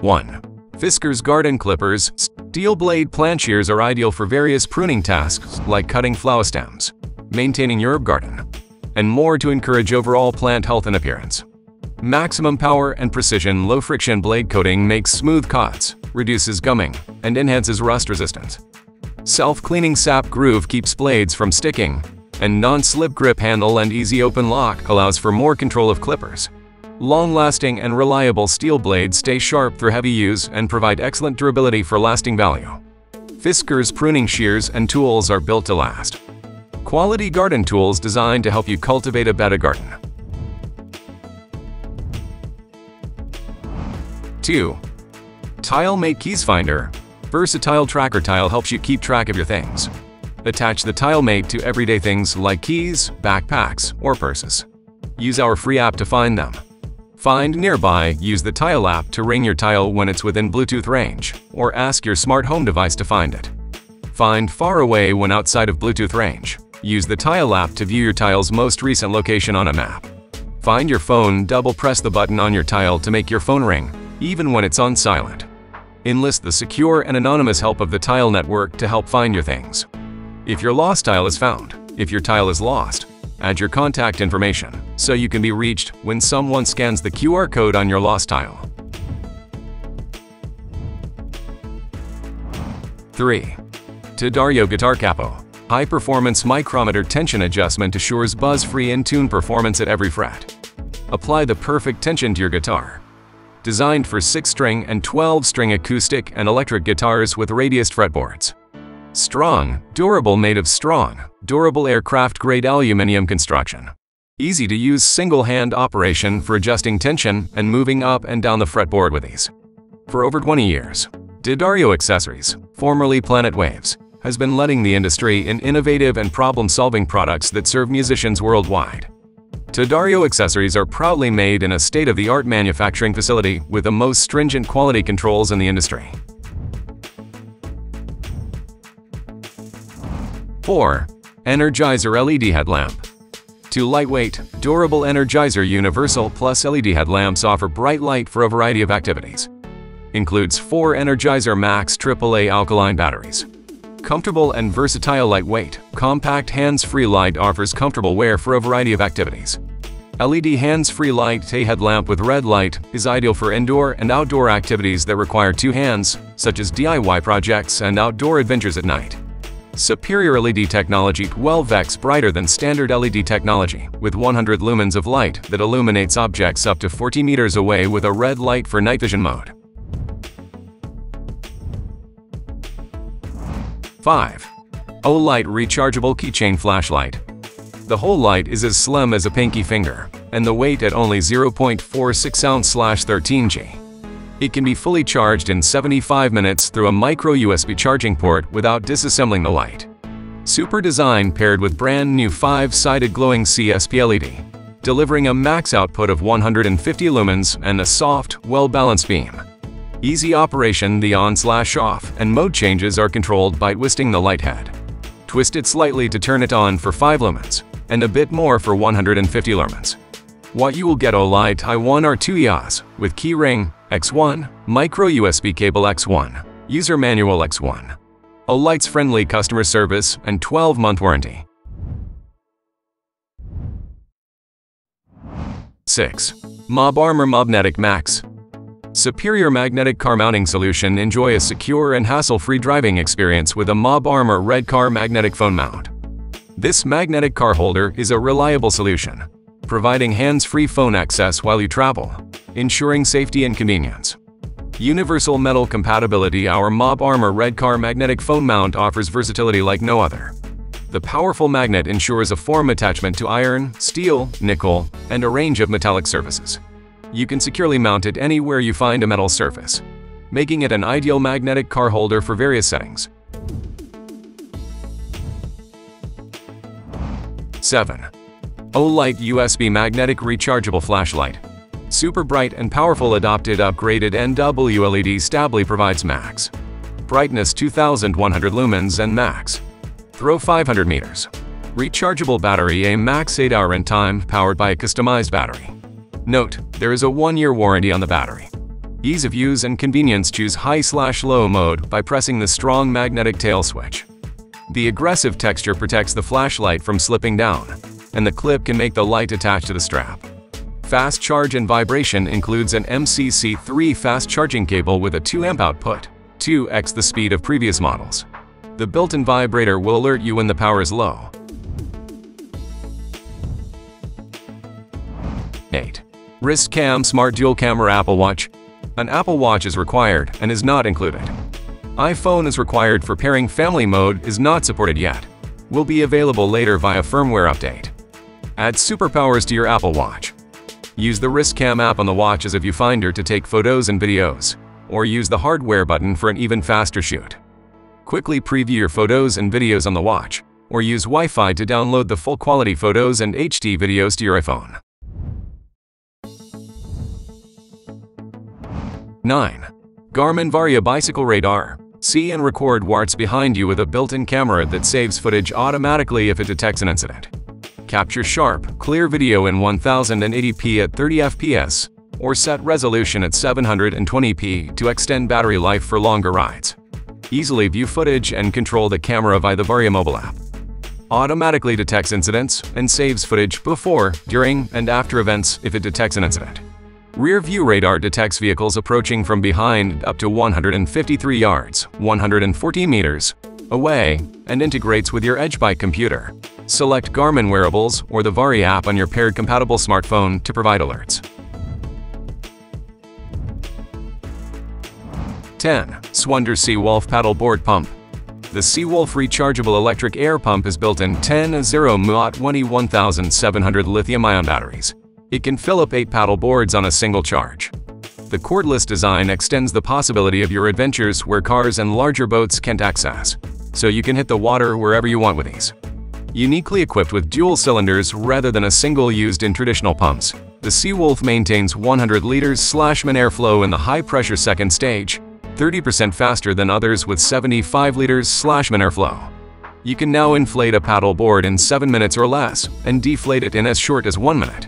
1. Fiskars Garden Clippers Steel blade plant shears are ideal for various pruning tasks like cutting flower stems, maintaining your herb garden, and more to encourage overall plant health and appearance. Maximum power and precision low-friction blade coating makes smooth cuts, reduces gumming, and enhances rust resistance. Self-cleaning sap groove keeps blades from sticking, and non-slip grip handle and easy open lock allows for more control of clippers. Long-lasting and reliable steel blades stay sharp through heavy use and provide excellent durability for lasting value. Fiskars pruning shears and tools are built to last. Quality garden tools designed to help you cultivate a better garden. 2. TileMate Keys Finder Versatile tracker tile helps you keep track of your things. Attach the TileMate to everyday things like keys, backpacks, or purses. Use our free app to find them. Find nearby, use the Tile app to ring your tile when it's within Bluetooth range, or ask your smart home device to find it. Find far away when outside of Bluetooth range. Use the Tile app to view your tile's most recent location on a map. Find your phone, double press the button on your tile to make your phone ring, even when it's on silent. Enlist the secure and anonymous help of the Tile network to help find your things. If your lost tile is found, if your tile is lost, Add your contact information so you can be reached when someone scans the QR code on your lost tile. 3. D'Addario Guitar Capo High-performance micrometer tension adjustment assures buzz-free in-tune performance at every fret. Apply the perfect tension to your guitar. Designed for 6-string and 12-string acoustic and electric guitars with radiused fretboards. Strong, durable made of strong, durable aircraft-grade aluminium construction. Easy to use single-hand operation for adjusting tension and moving up and down the fretboard with ease. For over 20 years, D'Addario Accessories, formerly Planet Waves, has been leading the industry in innovative and problem-solving products that serve musicians worldwide. D'Addario accessories are proudly made in a state-of-the-art manufacturing facility with the most stringent quality controls in the industry. 4. Energizer LED Headlamp Two lightweight, durable Energizer Universal Plus LED headlamps offer bright light for a variety of activities. Includes four Energizer Max AAA alkaline batteries. Comfortable and versatile lightweight, compact hands-free light offers comfortable wear for a variety of activities. LED hands-free light A headlamp with red light is ideal for indoor and outdoor activities that require two hands, such as DIY projects and outdoor adventures at night. Superior LED technology 12x brighter than standard LED technology, with 100 lumens of light that illuminates objects up to 40 meters away with a red light for night vision mode. 5. Olight Rechargeable Keychain Flashlight The whole light is as slim as a pinky finger, and the weight at only 0.46 ounce 13 G. It can be fully charged in 75 minutes through a micro USB charging port without disassembling the light. Super design paired with brand new 5-sided glowing CSP LED, delivering a max output of 150 lumens and a soft, well-balanced beam. Easy operation the on-slash-off and mode changes are controlled by twisting the light head. Twist it slightly to turn it on for 5 lumens, and a bit more for 150 lumens. What you will get Olight i1 R2 EOS with keyring, X1, Micro USB cable X1, User Manual X1, Olight's friendly customer service and 12-month warranty. 6. Mob Armor Mobnetic Max Superior magnetic car mounting solution enjoy a secure and hassle-free driving experience with a Mob Armor Red Car magnetic phone mount. This magnetic car holder is a reliable solution, providing hands-free phone access while you travel, ensuring safety and convenience. Universal metal compatibility Our Mob Armor Red Car magnetic phone mount offers versatility like no other. The powerful magnet ensures a form attachment to iron, steel, nickel, and a range of metallic surfaces. You can securely mount it anywhere you find a metal surface, making it an ideal magnetic car holder for various settings. 7. Olight USB Magnetic Rechargeable Flashlight Super bright and powerful adopted upgraded NW LED stably provides max. Brightness 2100 lumens and max. Throw 500 meters. Rechargeable battery a max 8 hour in time powered by a customized battery. Note, there is a 1-year warranty on the battery. Ease of use and convenience choose high slash low mode by pressing the strong magnetic tail switch. The aggressive texture protects the flashlight from slipping down, and the clip can make the light attach to the strap. Fast charge and vibration includes an MCC3 fast charging cable with a 2A output, 2x the speed of previous models. The built-in vibrator will alert you when the power is low. 8. Wrist Cam Smart Dual Camera Apple Watch An Apple Watch is required and is not included. iPhone is required for pairing family mode is not supported yet. Will be available later via firmware update. Add superpowers to your Apple Watch. Use the WristCam app on the watch as a viewfinder to take photos and videos, or use the hardware button for an even faster shoot. Quickly preview your photos and videos on the watch, or use Wi-Fi to download the full quality photos and HD videos to your iPhone. 9. Garmin Varia Bicycle Radar See and record what's behind you with a built-in camera that saves footage automatically if it detects an incident capture sharp, clear video in 1080p at 30 fps, or set resolution at 720p to extend battery life for longer rides. Easily view footage and control the camera via the Varia mobile app. Automatically detects incidents and saves footage before, during, and after events if it detects an incident. Rear view radar detects vehicles approaching from behind up to 153 yards 140 meters away and integrates with your Edge EdgeBike computer. Select Garmin wearables or the Varia app on your paired compatible smartphone to provide alerts. 10. Swunder Seawolf Paddle Board Pump The Seawolf rechargeable electric air pump is built in 10 0 mAh 21700 lithium-ion batteries. It can fill up 8 paddle boards on a single charge. The cordless design extends the possibility of your adventures where cars and larger boats can't access, so you can hit the water wherever you want with these. Uniquely equipped with dual cylinders rather than a single used in traditional pumps, the Seawolf maintains 100 liters Slashman airflow in the high-pressure second stage, 30% faster than others with 75 liters Slashman airflow. You can now inflate a paddle board in 7 minutes or less and deflate it in as short as 1 minute.